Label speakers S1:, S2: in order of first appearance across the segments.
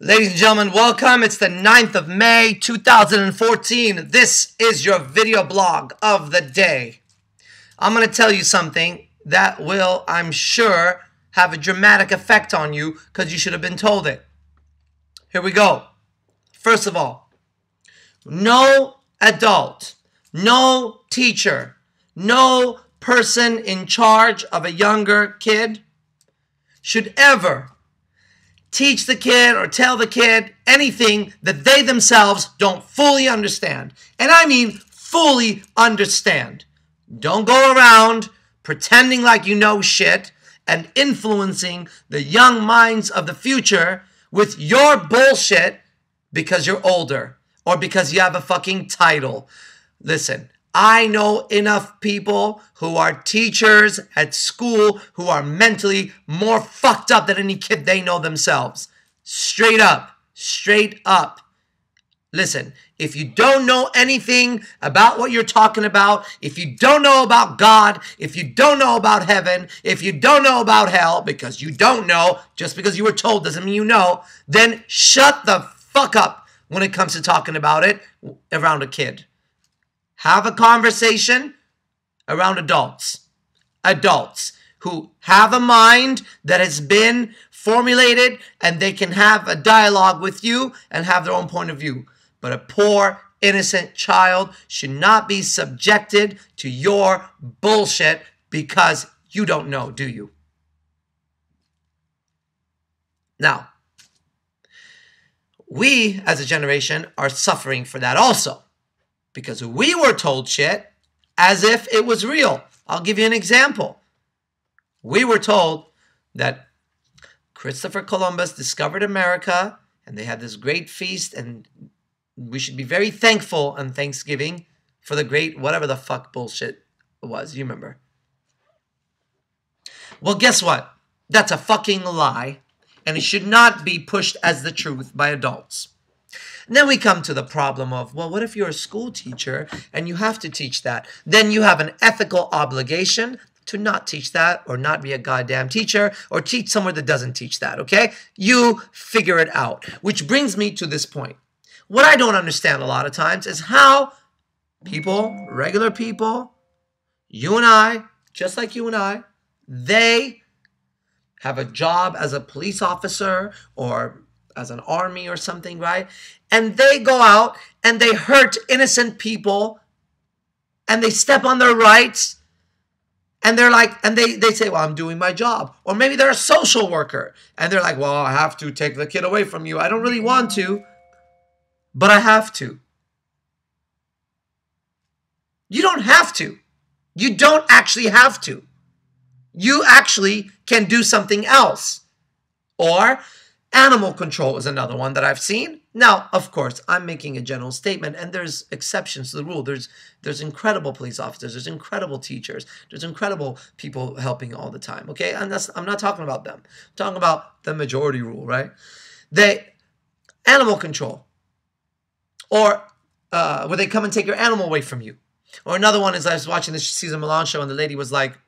S1: Ladies and gentlemen, welcome. It's the 9th of May, 2014. This is your video blog of the day. I'm going to tell you something that will, I'm sure, have a dramatic effect on you because you should have been told it. Here we go. First of all, no adult, no teacher, no person in charge of a younger kid should ever teach the kid or tell the kid anything that they themselves don't fully understand. And I mean fully understand. Don't go around pretending like you know shit and influencing the young minds of the future with your bullshit because you're older or because you have a fucking title. Listen, I know enough people who are teachers at school who are mentally more fucked up than any kid they know themselves. Straight up. Straight up. Listen, if you don't know anything about what you're talking about, if you don't know about God, if you don't know about heaven, if you don't know about hell, because you don't know, just because you were told doesn't mean you know, then shut the fuck up when it comes to talking about it around a kid. Have a conversation around adults. Adults who have a mind that has been formulated and they can have a dialogue with you and have their own point of view. But a poor, innocent child should not be subjected to your bullshit because you don't know, do you? Now, we as a generation are suffering for that also because we were told shit as if it was real. I'll give you an example. We were told that Christopher Columbus discovered America and they had this great feast, and we should be very thankful on Thanksgiving for the great whatever the fuck bullshit was. You remember? Well, guess what? That's a fucking lie, and it should not be pushed as the truth by adults. And then we come to the problem of, well, what if you're a school teacher and you have to teach that? Then you have an ethical obligation to not teach that or not be a goddamn teacher or teach somewhere that doesn't teach that, okay? You figure it out. Which brings me to this point. What I don't understand a lot of times is how people, regular people, you and I, just like you and I, they have a job as a police officer or as an army or something, right? And they go out and they hurt innocent people and they step on their rights and they're like and they they say well i'm doing my job. Or maybe they're a social worker and they're like well i have to take the kid away from you. I don't really want to but i have to. You don't have to. You don't actually have to. You actually can do something else. Or Animal control is another one that I've seen. Now, of course, I'm making a general statement, and there's exceptions to the rule. There's there's incredible police officers, there's incredible teachers, there's incredible people helping all the time. Okay, and that's I'm not talking about them. I'm talking about the majority rule, right? They animal control, or uh, where they come and take your animal away from you. Or another one is I was watching this Cesar Millan show, and the lady was like,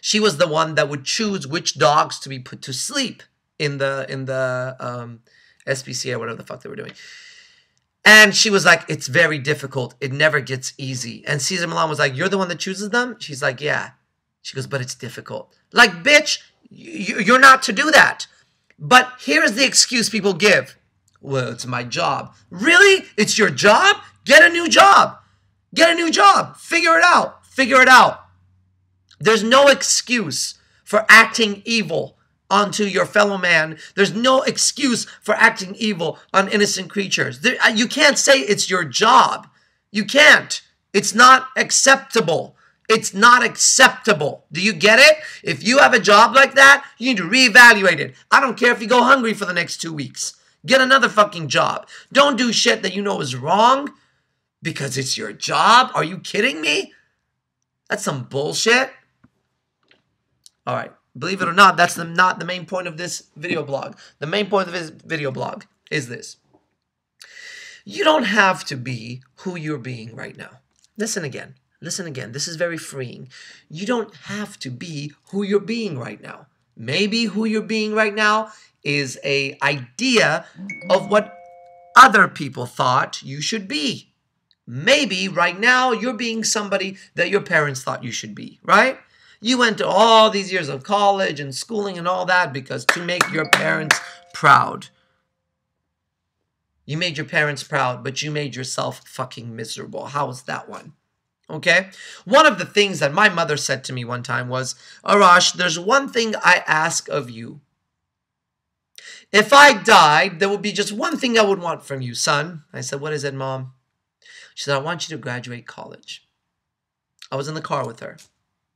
S1: she was the one that would choose which dogs to be put to sleep in the in the um, SPCA or whatever the fuck they were doing. And she was like, it's very difficult. It never gets easy. And Cesar Millan was like, you're the one that chooses them? She's like, yeah. She goes, but it's difficult. Like, bitch, you're not to do that. But here's the excuse people give. Well, it's my job. Really? It's your job? Get a new job. Get a new job. Figure it out. Figure it out. There's no excuse for acting evil onto your fellow man. There's no excuse for acting evil on innocent creatures. There, uh, you can't say it's your job. You can't. It's not acceptable. It's not acceptable. Do you get it? If you have a job like that, you need to reevaluate it. I don't care if you go hungry for the next two weeks. Get another fucking job. Don't do shit that you know is wrong because it's your job. Are you kidding me? That's some bullshit. All right. Believe it or not, that's the, not the main point of this video blog. The main point of this video blog is this. You don't have to be who you're being right now. Listen again. Listen again. This is very freeing. You don't have to be who you're being right now. Maybe who you're being right now is a idea of what other people thought you should be. Maybe right now you're being somebody that your parents thought you should be, right? You went to all these years of college and schooling and all that because to make your parents proud. You made your parents proud, but you made yourself fucking miserable. How was that one? Okay? One of the things that my mother said to me one time was, Arash, there's one thing I ask of you. If I died, there would be just one thing I would want from you, son. I said, What is it, mom? She said, I want you to graduate college. I was in the car with her.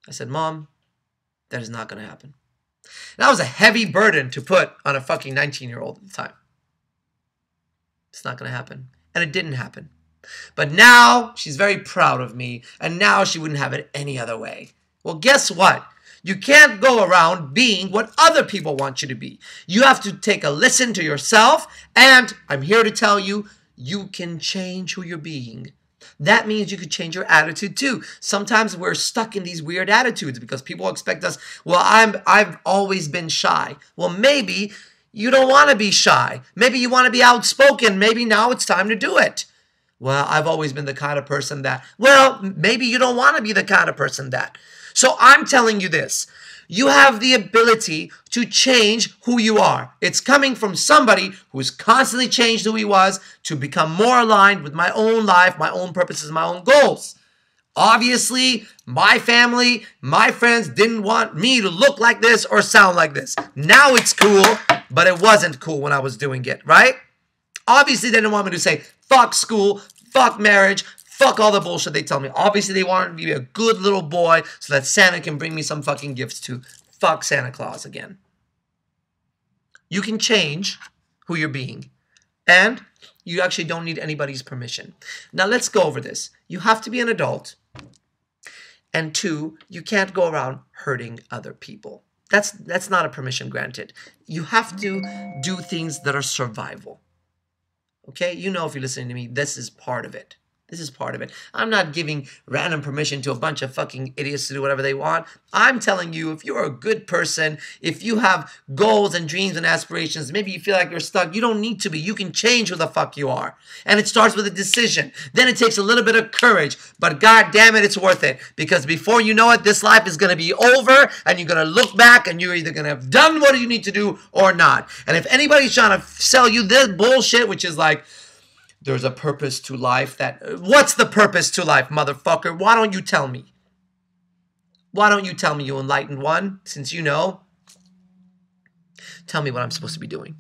S1: I said, Mom, that is not going to happen. That was a heavy burden to put on a fucking 19 year old at the time. It's not going to happen. And it didn't happen. But now she's very proud of me, and now she wouldn't have it any other way. Well, guess what? You can't go around being what other people want you to be. You have to take a listen to yourself, and I'm here to tell you, you can change who you're being. That means you could change your attitude too. Sometimes we're stuck in these weird attitudes because people expect us, well, I'm I've always been shy. Well, maybe you don't want to be shy. Maybe you want to be outspoken. Maybe now it's time to do it. Well, I've always been the kind of person that, well, maybe you don't want to be the kind of person that. So I'm telling you this you have the ability to change who you are. It's coming from somebody who's constantly changed who he was to become more aligned with my own life, my own purposes, my own goals. Obviously, my family, my friends didn't want me to look like this or sound like this. Now it's cool, but it wasn't cool when I was doing it, right? Obviously, they didn't want me to say, fuck school, fuck marriage, fuck all the bullshit they tell me. Obviously, they want me to be a good little boy so that Santa can bring me some fucking gifts to fuck Santa Claus again. You can change who you're being. And you actually don't need anybody's permission. Now, let's go over this. You have to be an adult. And two, you can't go around hurting other people. That's that's not a permission granted. You have to do things that are survival. Okay? You know if you're listening to me, this is part of it. This is part of it. I'm not giving random permission to a bunch of fucking idiots to do whatever they want. I'm telling you, if you're a good person, if you have goals and dreams and aspirations, maybe you feel like you're stuck, you don't need to be. You can change who the fuck you are. And it starts with a decision. Then it takes a little bit of courage, but god damn it, it's worth it. Because before you know it, this life is going to be over and you're going to look back and you're either going to have done what you need to do or not. And if anybody's trying to sell you this bullshit, which is like, there's a purpose to life that what's the purpose to life motherfucker why don't you tell me why don't you tell me you enlightened one since you know tell me what i'm supposed to be doing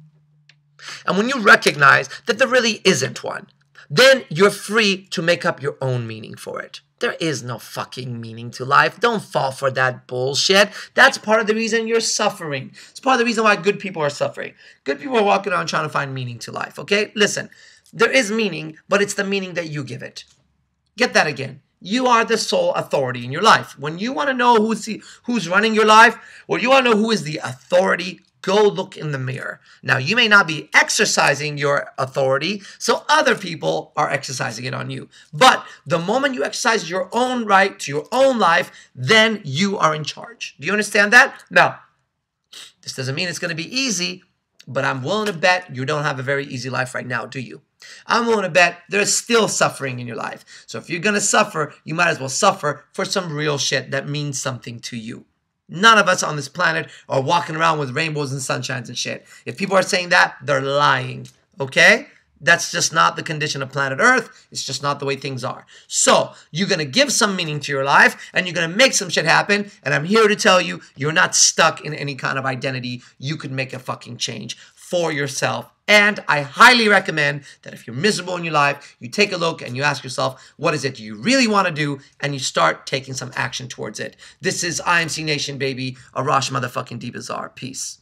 S1: and when you recognize that there really isn't one then you're free to make up your own meaning for it there is no fucking meaning to life. Don't fall for that bullshit. That's part of the reason you're suffering. It's part of the reason why good people are suffering. Good people are walking around trying to find meaning to life, okay? Listen, there is meaning, but it's the meaning that you give it. Get that again. You are the sole authority in your life. When you want to know who's the, who's running your life, or you want to know who is the authority, go look in the mirror. Now, you may not be exercising your authority, so other people are exercising it on you. But the moment you exercise your own right to your own life, then you are in charge. Do you understand that? Now, this doesn't mean it's going to be easy, but I'm willing to bet you don't have a very easy life right now, do you? I'm willing to bet there's still suffering in your life. So if you're going to suffer, you might as well suffer for some real shit that means something to you. None of us on this planet are walking around with rainbows and sunshines and shit. If people are saying that, they're lying. Okay? That's just not the condition of planet Earth. It's just not the way things are. So, you're going to give some meaning to your life and you're going to make some shit happen. And I'm here to tell you, you're not stuck in any kind of identity. You could make a fucking change for yourself. And I highly recommend that if you're miserable in your life, you take a look and you ask yourself, what is it you really want to do? And you start taking some action towards it. This is IMC Nation, baby. Arash motherfucking Dibazar. Peace.